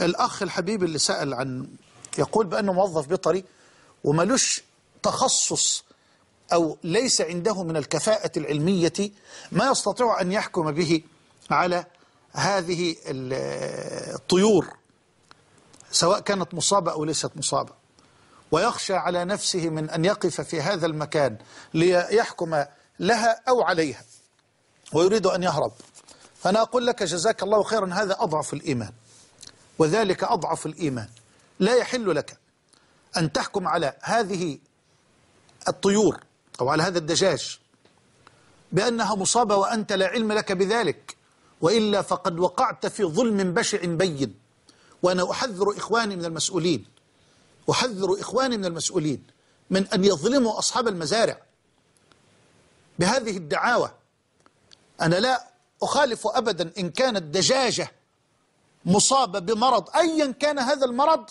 الأخ الحبيب اللي سأل عن يقول بأنه موظف بيطري وملوش تخصص أو ليس عنده من الكفاءة العلمية ما يستطيع أن يحكم به على هذه الطيور سواء كانت مصابة أو ليست مصابة. ويخشى على نفسه من أن يقف في هذا المكان ليحكم لها أو عليها ويريد أن يهرب. فأنا أقول لك جزاك الله خيرا هذا أضعف الإيمان. وذلك أضعف الإيمان. لا يحل لك أن تحكم على هذه الطيور أو على هذا الدجاج بأنها مصابة وأنت لا علم لك بذلك وإلا فقد وقعت في ظلم بشع بين. وأنا أحذر إخواني من المسؤولين أحذر إخواني من المسؤولين من أن يظلموا أصحاب المزارع. بهذه الدعاوى أنا لا أخالف أبدا إن كانت دجاجة مصابة بمرض أيا كان هذا المرض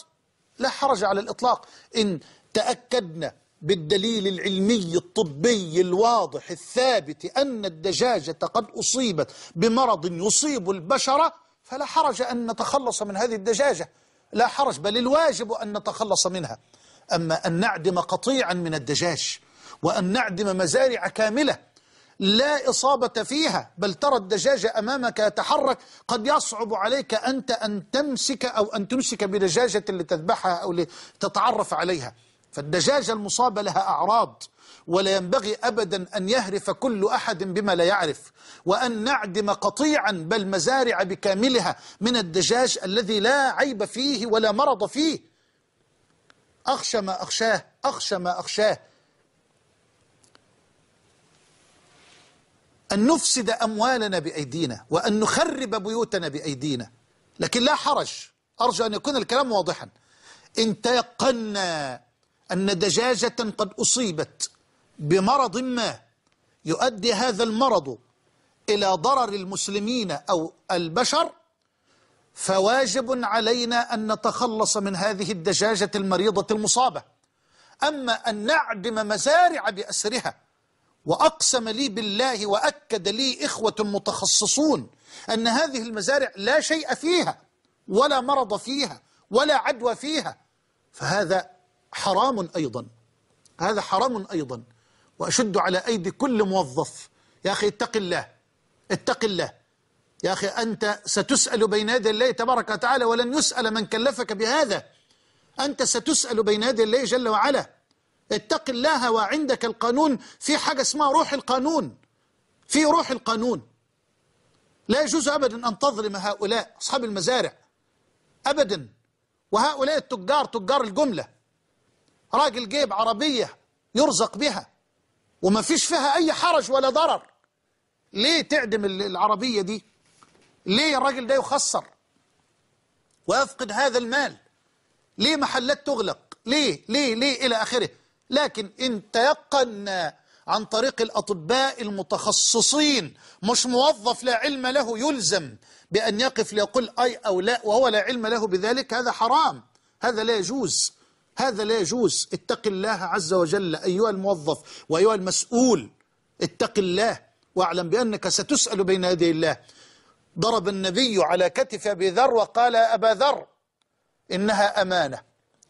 لا حرج على الإطلاق. إن تأكدنا بالدليل العلمي الطبي الواضح الثابت أن الدجاجة قد أصيبت بمرض يصيب البشرة فلا حرج أن نتخلص من هذه الدجاجة. لا حرج بل الواجب أن نتخلص منها. أما أن نعدم قطيعا من الدجاج وأن نعدم مزارع كاملة لا إصابة فيها بل ترى الدجاج أمامك يتحرك قد يصعب عليك أنت أن تمسك أو أن تمسك بدجاجة لتذبحها أو لتتعرف عليها. فالدجاجة المصابة لها أعراض ولا ينبغي أبدا أن يهرف كل أحد بما لا يعرف. وأن نعدم قطيعا بل مزارع بكاملها من الدجاج الذي لا عيب فيه ولا مرض فيه. أخشى ما أخشاه أخشى ما أخشاه. أن نفسد أموالنا بأيدينا وأن نخرب بيوتنا بأيدينا. لكن لا حرج. أرجو أن يكون الكلام واضحا. إن تيقنا أن دجاجة قد أصيبت بمرض ما يؤدي هذا المرض إلى ضرر المسلمين أو البشر. فواجب علينا أن نتخلص من هذه الدجاجة المريضة المصابة. أما أن نعدم مزارع بأسرها وأقسم لي بالله وأكد لي إخوة متخصصون أن هذه المزارع لا شيء فيها ولا مرض فيها ولا عدوى فيها. فهذا حرام أيضا. هذا حرام أيضا. وأشد على أيدي كل موظف. يا أخي اتق الله اتق الله. يا أخي أنت ستسأل بين يدي الله تبارك وتعالى ولن يسأل من كلفك بهذا. أنت ستسأل بين يدي الله جل وعلا. اتق الله وعندك القانون. في حاجة اسمها روح القانون. في روح القانون. لا يجوز أبدا أن تظلم هؤلاء أصحاب المزارع. أبدا. وهؤلاء التجار تجار الجملة. راجل جيب عربية يرزق بها. وما فيش فيها أي حرج ولا ضرر. ليه تعدم العربية دي؟ ليه الراجل ده يخسر؟ ويفقد هذا المال. ليه محلات تغلق؟ ليه؟ ليه؟ ليه؟ إلى آخره. لكن إن تيقن عن طريق الأطباء المتخصصين مش موظف لا علم له يلزم بأن يقف ليقول أي أو لا وهو لا علم له بذلك هذا حرام. هذا لا يجوز. هذا لا يجوز. اتق الله عز وجل أيها الموظف وأيها المسؤول اتق الله واعلم بأنك ستسأل بين يدي الله. ضرب النبي على كتف أبي ذر وقال أبا ذر إنها أمانة.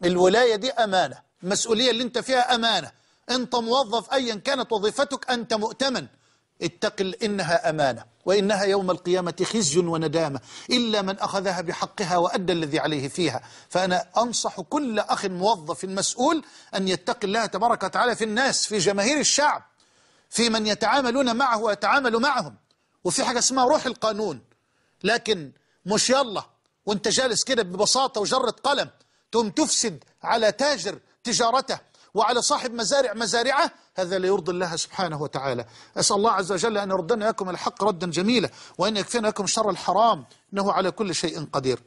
الولاية دي أمانة. المسؤولية اللي انت فيها أمانة. انت موظف أيا كانت وظيفتك أنت مؤتمن. اتق إنها أمانة. وإنها يوم القيامة خزي وندامة. إلا من أخذها بحقها وأدى الذي عليه فيها. فأنا أنصح كل أخ موظف مسؤول أن يتقي الله تبارك وتعالى في الناس في جماهير الشعب في من يتعاملون معه ويتعامل معهم. وفي حاجة اسمها روح القانون. لكن مش يلا وانت جالس كده ببساطة وجرة قلم تقوم تفسد على تاجر تجارته وعلى صاحب مزارع مزارعه هذا لا يرضي الله سبحانه وتعالى. أسأل الله عز وجل أن يردنا لكم الحق ردا جميلا وأن يكفينا لكم شر الحرام إنه على كل شيء قدير.